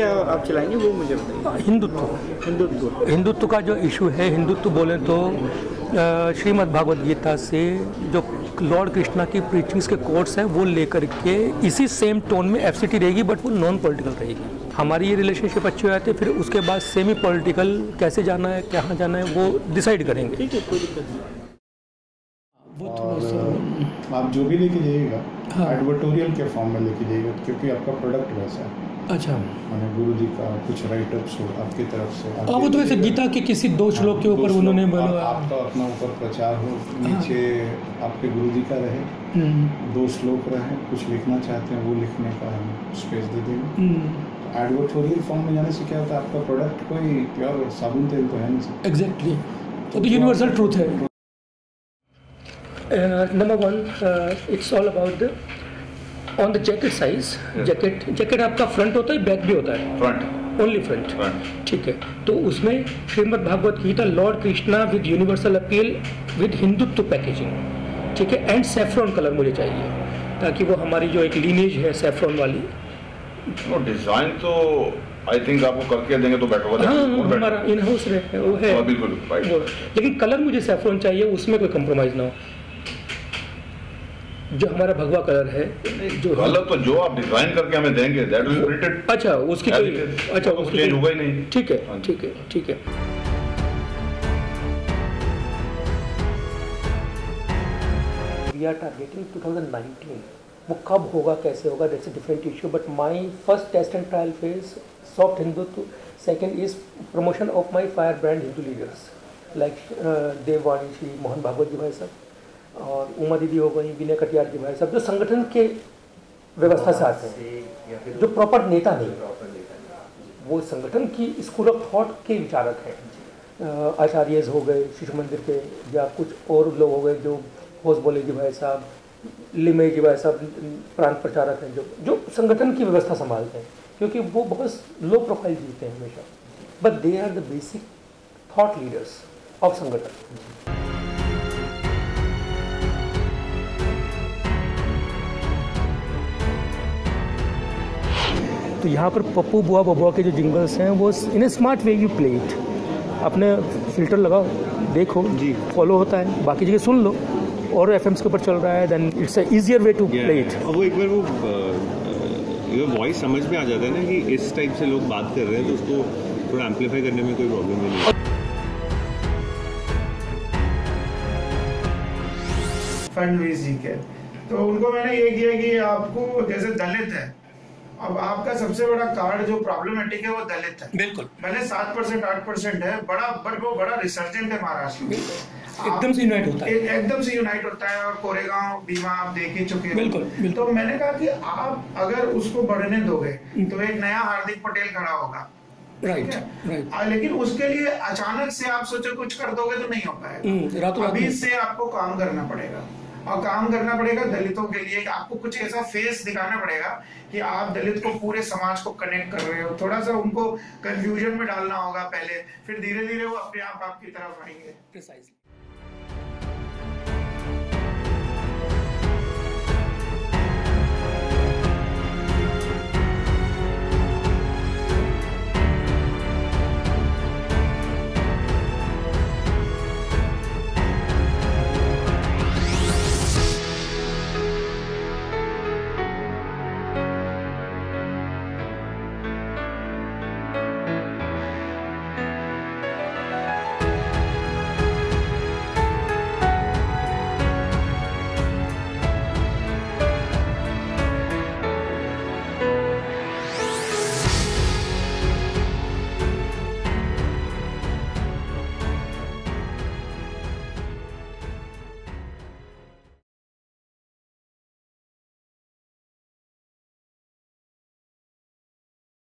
क्या आप चलाएँगे? वो मुझे बताइए। हिंदुत्व। हिंदुत्व। हिंदुत्व का जो इशू है हिंदुत्व बोले तो श्रीमद् भागवत गीता से जो लॉर्ड कृष्णा की प्रीचिंग्स के कोर्स हैं वो लेकर के इसी सेम टोन में एफसीटी रहेगी बट वो नॉन पॉलिटिकल रहेगी। हमारी ये रिलेशनशिप अच्छी हो जाती है फिर उसके बाद सेमी पॉलिटिकल कैसे जाना है कहाँ जाना है वो डिसाइड करेंगे। ठीक है कोई दिक्कत नहीं। और आप जो भी लेके जाइएगा एडवर्टोरियल के फॉर्म में लेके जाइएगा क्योंकि आपका प्रोडक्ट वैसा है। अच्छा। मैंने गुरु जी का कुछ राइटअप्स हो आपकी तरफ़ से। हाँ वो तो वैसे गीता के किसी दो श्लोक के ऊपर उन्होंने बोला। आपका अपना ऊपर प्रचार हो नीचे आपके गुरु जी का रहे। हम्म, दो श्लोक रहे कुछ लिखना चाहते हैं वो लिखने का हम स्पेस दे देंगे। हम्म, एडवर्टोरियल फॉर्म में जाने से क्या होता है आपका प्रोडक्ट कोई प्योर साबुन तेल तो है नहीं। एग्जैक्टली तो यूनिवर्सल ट्रूथ है। Number one it's all about the on the jacket size jacket jacket आपका फ्रंट होता है बैक भी होता है? फ्रंट ओनली फ्रंट ठीक है तो उसमें Shrimad Bhagavad Gita Lord Krishna with universal appeal with Hindutva packaging ठीक है एंड सेफ्रॉन कलर मुझे चाहिए ताकि वो हमारी जो एक लीनेज है सेफ्रॉन वाली। वो डिज़ाइन तो आई थिंक आपको करके देंगे तो बेटर होगा हाँ हमारा इन हाउस है वो है। हाँ, बिल्कुल लेकिन कलर मुझे सेफ्रॉन चाहिए उसमें कोई कंप्रोमाइज ना हो। जो हमारा भगवा कलर है जो कलर तो जो आप डिज़ाइन करके हमें देंगे दैट विल प्रिंटेड अच्छा उसकी कोई अच्छा उसकी चेंज होगा ही नहीं। ठीक है हाँ ठीक है ठीक है। वी आर टारगेटिंग 2019 वो कब होगा कैसे होगा that's a different issue but my first test and trial phase soft Hindutva second is promotion of my fire brand Hindu leaders like Devvani Shri Mohan Bhagwat ji भाई साहब और उमा दीदी हो गई विनय कटियार जी भाई साहब जो संगठन के व्यवस्था से आते हैं जो प्रॉपर नेता नहीं वो संगठन की स्कूल ऑफ़ थॉट के विचारक हैं। आचार्य हो गए शिशु मंदिर के या कुछ और लोग हो गए जो होस बोले जी भाई साहब लिमे जी भाई साहब प्रांत प्रचारक हैं जो जो संगठन की व्यवस्था संभालते हैं क्योंकि वो बहुत लो प्रोफ़ाइल जीते हैं हमेशा। But they are the basic thought leaders of sangathan. तो यहाँ पर पप्पू बुआ बबुआ के जो जिंगल्स हैं वो in a smart way you play it अपने फ़िल्टर लगाओ देखो जी। फॉलो होता है बाकी जगह सुन लो और एफ़ के ऊपर चल रहा है then it's a easier way to play it वो एक बार वो ये वॉइस समझ में आ जाता है ना कि इस टाइप से लोग बात कर रहे हैं तो उसको थोड़ा एम्पलीफाई करने में कोई प्रॉब्लम नहीं है। फडणवीस जी के। तो उनको मैंने ये किया कि आपको जैसे दलित है अब आपका सबसे बड़ा कार्ड जो प्रॉब्लमेटिक है वो दलित है। बिल्कुल। भले सात परसेंट आठ परसेंट है बड़ा बट वो बड़ा रिसर्जेंट है महाराष्ट्र में। एकदम से यूनाइट होता है। एकदम से यूनाइट होता है और कोरेगांव भीमा आप देख ही चुके बिल्कुल, बिल्कुल। तो मैंने कहा कि आप अगर उसको बढ़ने दोगे तो एक नया हार्दिक पटेल खड़ा होगा। राइट? राइट लेकिन उसके लिए अचानक से आप सोचो कुछ कर दोगे तो नहीं हो हम्म, पाएगा अभी से आपको काम करना पड़ेगा। और काम करना पड़ेगा दलितों के लिए। आपको कुछ ऐसा फेस दिखाना पड़ेगा कि आप दलित को पूरे समाज को कनेक्ट कर रहे हो। थोड़ा सा उनको कंफ्यूजन में डालना होगा पहले, फिर धीरे धीरे वो अपने आप आपकी तरफ़ आएँगे